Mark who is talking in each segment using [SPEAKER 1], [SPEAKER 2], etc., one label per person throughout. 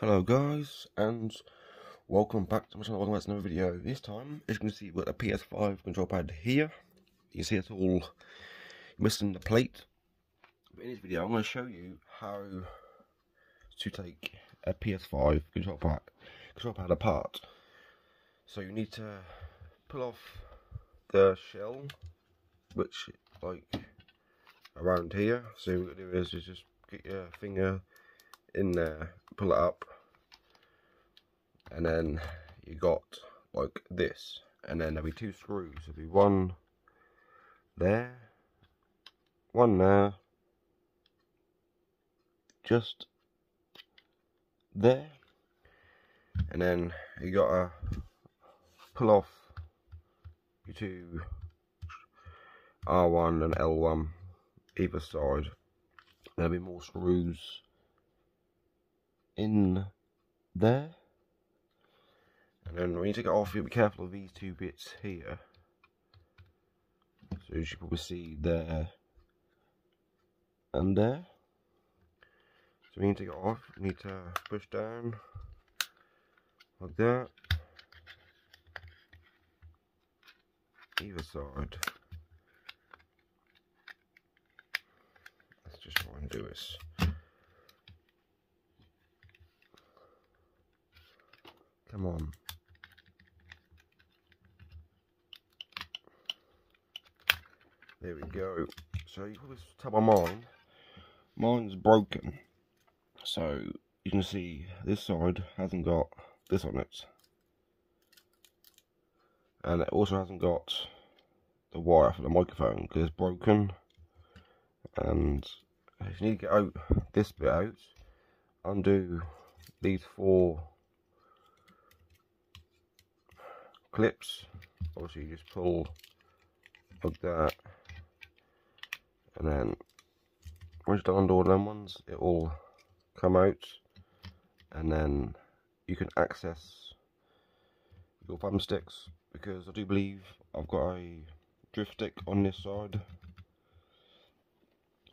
[SPEAKER 1] Hello guys, and welcome back to my channel, welcome back to another video. This time, as you can see, we've got a PS5 control pad here. You can see it's all missing the plate. But in this video, I'm going to show you how to take a PS5 control pad, control pad apart. So you need to pull off the shell, which like around here. So what you do is, just get your finger in there, pull it up, and then you got like this, and then there'll be two screws. There'll be one there, one there, just there, and then you gotta pull off your two R1 and L1 either side. There'll be more screws in there. And then when you take it off, you'll be careful of these two bits here. So you should probably see there and there. So when you take it off, you need to push down like that. Either side. Let's just try and do Come on. There we go. So you can tell by mine. Mine's broken. So you can see this side hasn't got this on it. And it also hasn't got the wire for the microphone because it's broken. And if you need to get out this bit out, undo these four clips. Obviously you just pull like that and then once you've done all them ones it will come out and then you can access your thumbsticks because I do believe I've got a drift stick on this side.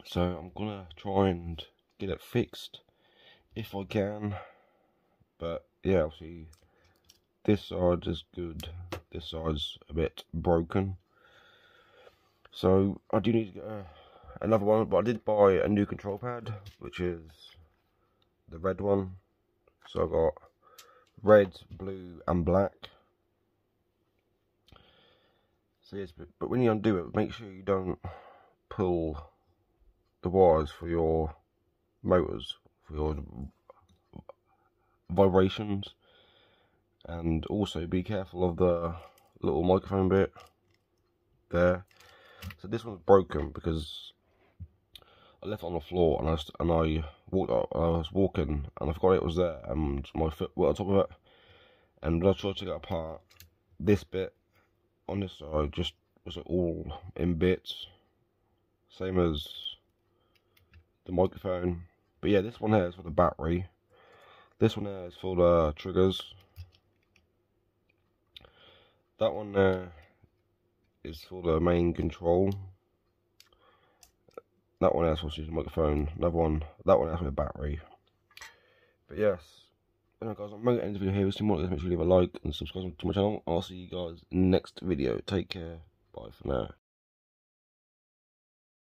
[SPEAKER 1] So I'm gonna try and get it fixed if I can but yeah obviously this side is good this side's a bit broken. So I do need to get another one but I did buy a new control pad which is the red one. So I got red blue and black. So yes but, but when you undo it make sure you don't pull the wires for your motors for your vibrations and also be careful of the little microphone bit there. So this one's broken because I left it on the floor and I, and I walked out, I was walking and I forgot it was there and my foot went on top of it. And when I tried to get apart this bit on this side just was all in bits. Same as the microphone. But yeah this one here is for the battery. This one here is for the triggers that one there is for the main control. That one else was using microphone. Another one, that one has with a battery. But yes, anyway guys, I'm going to end the video here. If you want to make sure you leave a like and subscribe to my channel. I'll see you guys next video. Take care. Bye for now.